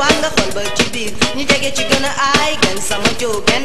waa nga xool ba ci biir ñu jege ci gën a aay gan sama jóg gan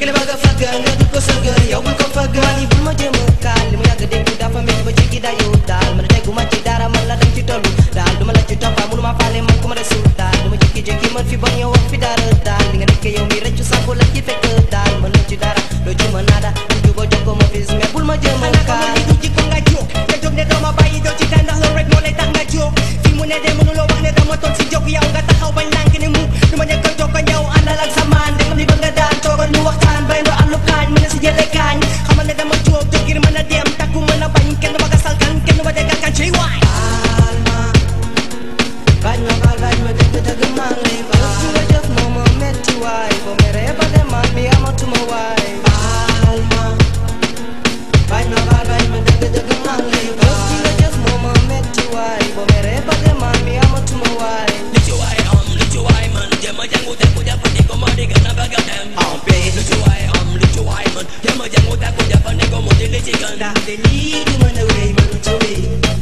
Kena baga faga Nga tuko saga Yau bako faga. Mani bumaja mekal. Mengaga dengku dafam Bila baca kita yudal Mana jago macik darah they under, they need the man they man to me.